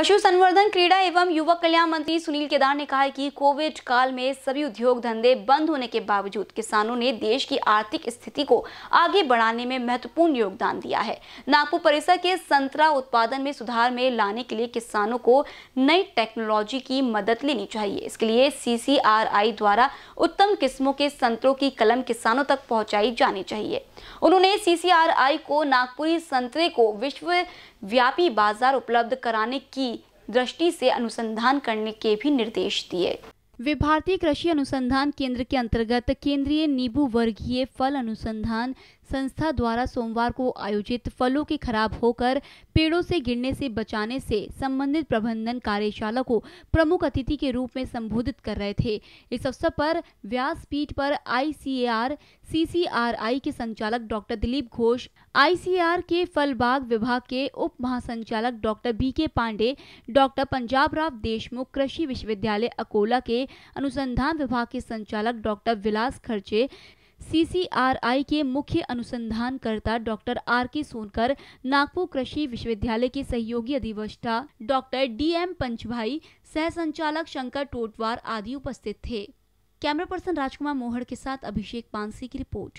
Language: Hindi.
पशु संवर्धन क्रीड़ा एवं युवक कल्याण मंत्री सुनील केदार ने कहा कि कोविड काल में सभी उद्योग धंधे बंद होने के बावजूद किसानों ने देश की आर्थिक स्थिति को आगे बढ़ाने में महत्वपूर्ण योगदान दिया है। नागपुर परिसर के संतरा उत्पादन में सुधार में लाने के लिए किसानों को नई टेक्नोलॉजी की मदद लेनी चाहिए। इसके लिए सीसीआरआई द्वारा उत्तम किस्मों के संतरों की कलम किसानों तक पहुँचाई जानी चाहिए। उन्होंने सीसीआरआई को नागपुरी संतरे को विश्व व्यापी बाज़ार उपलब्ध कराने की दृष्टि से अनुसंधान करने के भी निर्देश दिए। वे भारतीय कृषि अनुसंधान केंद्र के अंतर्गत केंद्रीय नींबू वर्गीय फल अनुसंधान संस्था द्वारा सोमवार को आयोजित फलों के खराब होकर पेड़ों से गिरने से बचाने से संबंधित प्रबंधन कार्यशाला को प्रमुख अतिथि के रूप में संबोधित कर रहे थे। इस अवसर पर व्यासपीठ पर आईसीएआर, सीसीआरआई के संचालक डॉक्टर दिलीप घोष आईसीआर के फल बाग विभाग के उप महासंचालक doctor B K Pande, doctor Punjab Rao Deshmukh, कृषि विश्वविद्यालय अकोला के अनुसंधान विभाग के संचालक डॉक्टर विलास खर्चे सीसीआरआई के मुख्य अनुसंधानकर्ता डॉक्टर आर के सोनकर, नागपुर कृषि विश्वविद्यालय के सहयोगी अधिवक्ता डॉक्टर डी एम पंचभाई सह संचालक शंकर टोटवार आदि उपस्थित थे। कैमरा पर्सन राजकुमार मोहड़ के साथ अभिषेक पानसी की रिपोर्ट।